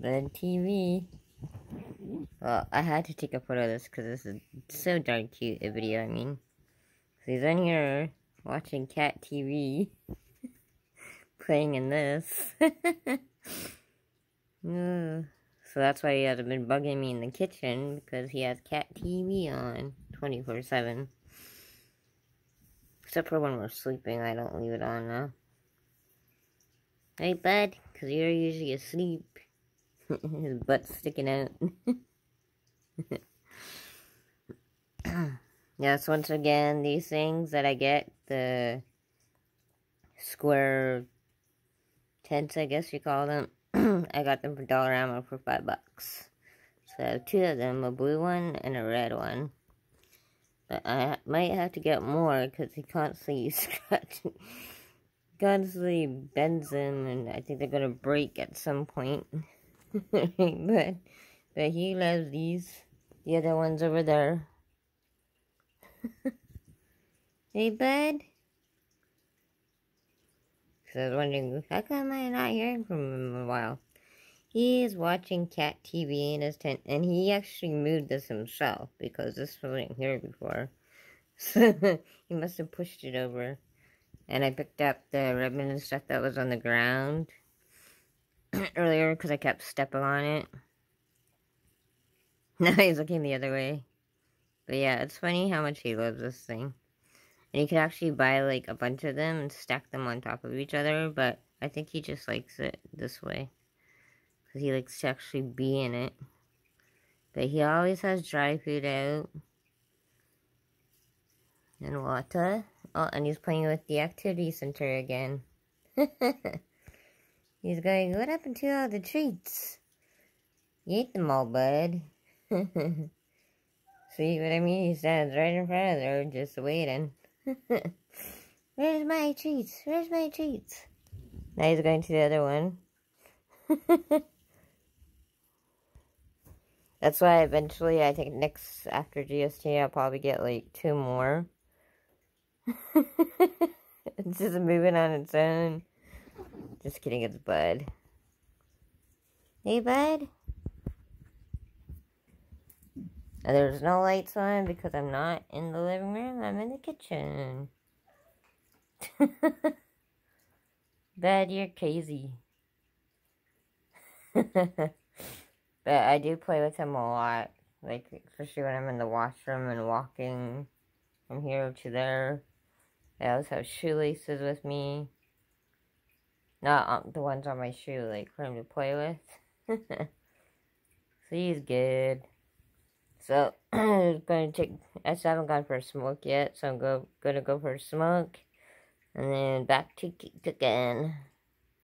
Bud TV. Well, I had to take a photo of this because this is so darn cute, a video, I mean. So he's in here watching cat TV. playing in this. so that's why he hasn't been bugging me in the kitchen, because he has cat TV on 24-7. Except for when we're sleeping, I don't leave it on now. Hey, bud, because you're usually asleep. His butt's sticking out. yes, once again, these things that I get, the square tents, I guess you call them, I got them for Dollarama for five bucks. So I have two of them, a blue one and a red one. But I might have to get more because he constantly scratching, constantly bends them, and I think they're gonna break at some point. but but he loves these. The other ones over there. hey, bud. Because I was wondering, how come I'm not hearing from him in a while? He is watching cat TV in his tent, and he actually moved this himself because this wasn't here before. So he must have pushed it over. And I picked up the ribbon and stuff that was on the ground earlier because I kept stepping on it. Now he's looking the other way. But yeah, it's funny how much he loves this thing. And you could actually buy like a bunch of them and stack them on top of each other, but I think he just likes it this way. Because he likes to actually be in it. But he always has dry food out. And water. Oh, and he's playing with the activity center again. he's going, what happened to all the treats? You ate them all, bud. See what I mean? He stands right in front of her, just waiting. Where's my treats? Where's my treats? Now he's going to the other one. That's why eventually I think next after GST I'll probably get like two more. it's just moving on its own. Just kidding, it's Bud. Hey, Bud. there's no lights on because I'm not in the living room. I'm in the kitchen. Bud, you're crazy. but I do play with him a lot. Like, especially when I'm in the washroom and walking from here to there. I always have shoelaces with me. Not um, the ones on my shoe, like for him to play with. so he's good. So I'm going to take. I still haven't gone for a smoke yet, so I'm go gonna go for a smoke, and then back to cooking.